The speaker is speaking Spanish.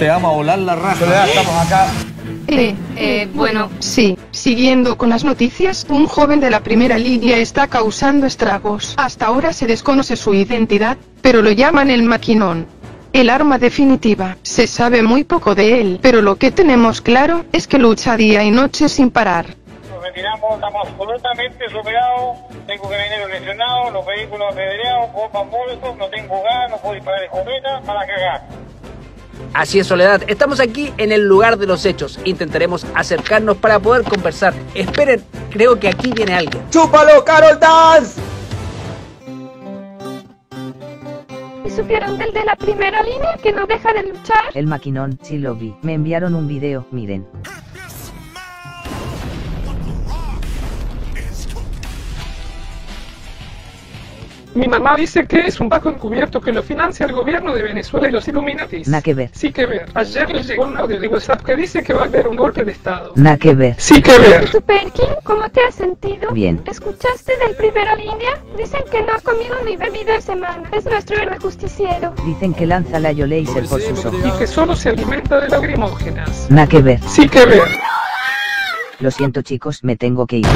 te vamos a volar la raja. Soledad, estamos acá. Eh, Eh, bueno, sí, siguiendo con las noticias, un joven de la primera línea está causando estragos. Hasta ahora se desconoce su identidad, pero lo llaman el maquinón. El arma definitiva, se sabe muy poco de él, pero lo que tenemos claro es que lucha día y noche sin parar. Nos retiramos, estamos absolutamente superados. Tengo carabineros lesionados, los vehículos apedreados, bombas molotov, no tengo gas, no puedo disparar escopeta para cagar. Así es, Soledad. Estamos aquí en el lugar de los hechos. Intentaremos acercarnos para poder conversar. Esperen, creo que aquí viene alguien. ¡Chúpalo, Carol Dance! ¿y supieron del de la primera línea que no deja de luchar? El maquinón, sí lo vi. Me enviaron un video, miren. Mi mamá dice que es un banco encubierto que lo financia el gobierno de Venezuela y los Illuminatis. Na que ver. Sí que ver. Ayer le llegó un audio de WhatsApp que dice que va a haber un golpe de Estado. Na que ver. Sí que ver. Super King, ¿cómo te has sentido? Bien. ¿Escuchaste del primera línea? Dicen que no ha comido ni bebido en semana. Es nuestro héroe justiciero. Dicen que lanza la laser por sus ojos. Y que solo se alimenta de lagrimógenas. Na que ver. Sí que ver. Lo siento chicos, me tengo que ir.